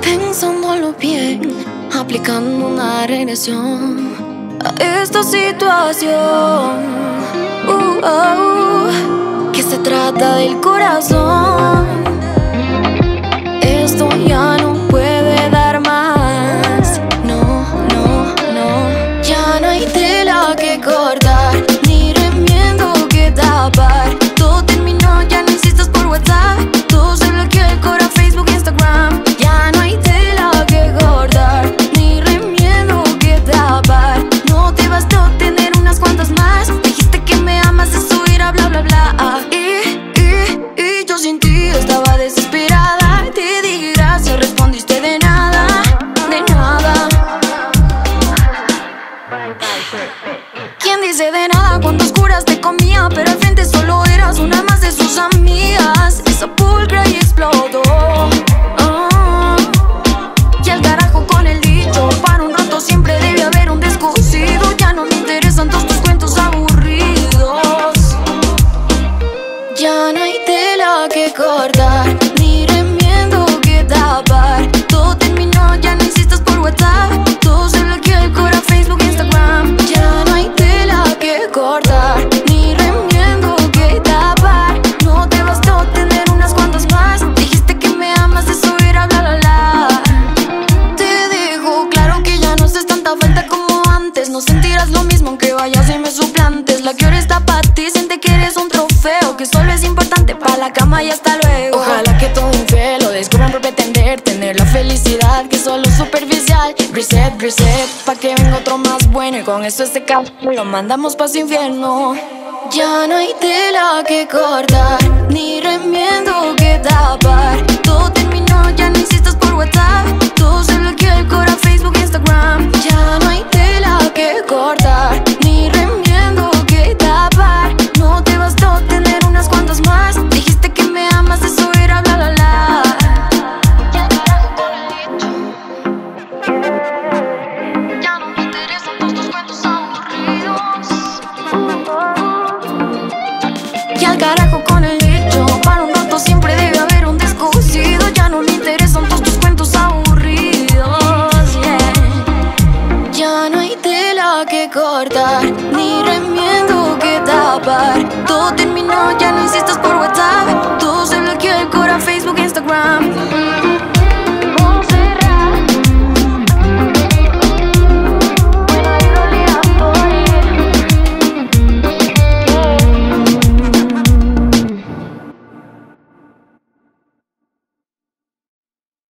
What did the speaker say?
Pensándolo bien, aplicando una regresión a esta situación. Uh, uh, que se trata del corazón. Cortar, ni remiendo que tapar. Todo terminó, ya no insistas por WhatsApp. Todo se bloqueó el cora, Facebook, Instagram. Ya no hay tela que cortar, ni remiendo que tapar. No te bastó tener unas cuantas más. Dijiste que me amas, eso era bla bla bla. Y, y, y yo sin ti estaba desesperada. Te dije gracias, respondiste de nada, de nada. ¿Quién dice de nada cuando oscuras te comía? Pero al frente solo La que ahora está para ti, siente que eres un trofeo. Que solo es importante para la cama y hasta luego. Ojalá que todo un fe lo descubran por pretender tener la felicidad que es solo superficial. Reset, reset, pa' que venga otro más bueno. Y con eso caso lo mandamos pa' su infierno. Ya no hay tela que cortar, ni remiendo carajo con el